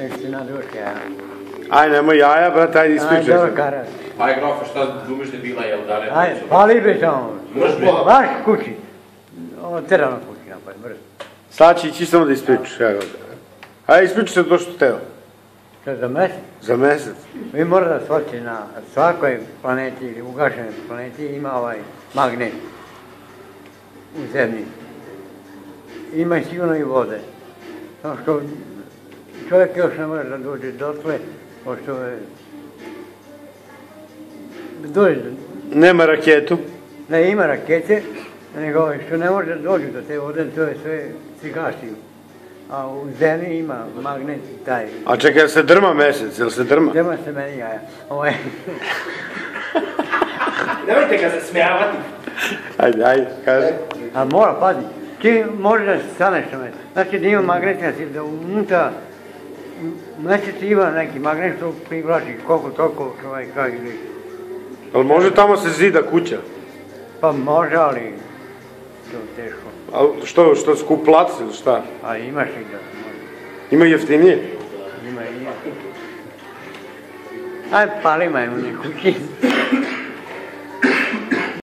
Ja. Aj, nemoj jaja, brat, ajde ispričaj dobro, se. karas. Aj, grofa, šta dumiš da je bila, jel da ne? Ajde, pali bi samo. Mrš bi. Baš kući. Ovo, terano kući, napad, brzo. Sad će ići samo da ispričaš, evo. Ajde, ispričaj se to što teo. Što za mesec? Za mesec. Vi morate da shvatite na svakoj planeti ili ugašenoj planeti ima ovaj magnet u zemlji. Ima sigurno i vode. Samo što čovjek još ne može da dođe dotle, pošto je... Dođe, Nema raketu. ne ima rakete, nego što ne može da dođe do te vode, to je sve svi gasio. A u zemlji ima magnet taj. A čekaj, se drma mesec, jel se drma? Nema se meni jaja. Ovaj, Nemojte ga zasmijavati. Ajde, ajde, kaži. A mora, pazi, ti možeš da staneš na mesec. Znači da ima magnet, si da unutra mesec ima neki magnet što privlači koliko toliko, ovaj kaže. Jel može tamo se zida kuća? Pa može, ali to je teško. A što, što skup plac ili šta? A imaš i da može. Ima jeftinije? Ima i ja. Aj, pali majmu neku kući.